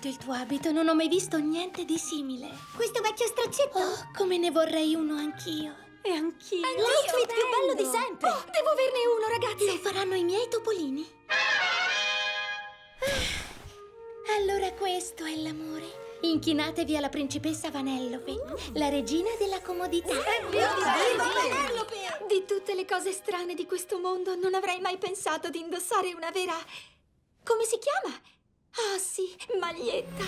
fatto il tuo abito, non ho mai visto niente di simile. Questo vecchio straccetto? Oh, come ne vorrei uno anch'io. E anch'io. L'outfit più bello di sempre! Oh, devo averne uno, ragazzi! Lo faranno i miei topolini. Ah, Allora questo è l'amore. Inchinatevi alla principessa Vanellope, la regina della comodità. Di tutte le cose strane di questo mondo, non avrei mai pensato di indossare una vera... Come si chiama? Ah, sì, maglietta.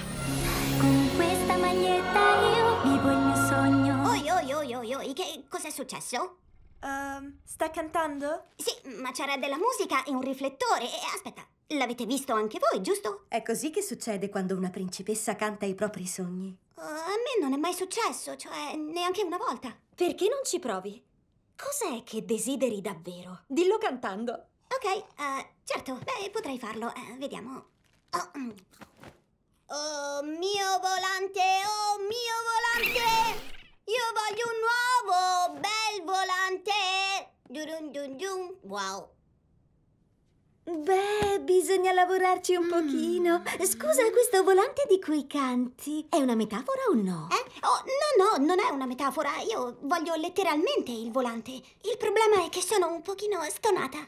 Con questa maglietta io vivo il mio sogno. Oi, oi, oi, oi, oi, che cos'è successo? Ehm, sta cantando? Sì, ma c'era della musica e un riflettore. E aspetta, l'avete visto anche voi, giusto? È così che succede quando una principessa canta i propri sogni. Uh, a me non è mai successo, cioè neanche una volta. Perché non ci provi? Cos'è che desideri davvero? Dillo cantando. Ok, eh, certo, beh, potrei farlo. Eh, vediamo. Oh, mm. Mio volante, oh, mio volante! Io voglio un nuovo bel volante! Dun dun dun. Wow. Beh, bisogna lavorarci un pochino. Scusa, questo volante di cui canti è una metafora o no? Eh? Oh, no, no, non è una metafora. Io voglio letteralmente il volante. Il problema è che sono un pochino stonata.